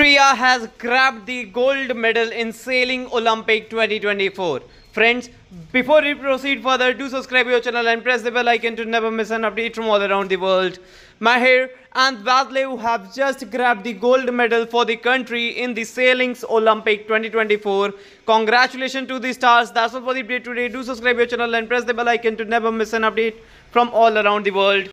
Austria has grabbed the gold medal in Sailing Olympic 2024. Friends, before we proceed further, do subscribe your channel and press the bell icon to never miss an update from all around the world. Mahir and Vadlau have just grabbed the gold medal for the country in the Sailings Olympic 2024. Congratulations to the stars. That's all for the update today. Do subscribe your channel and press the bell icon to never miss an update from all around the world.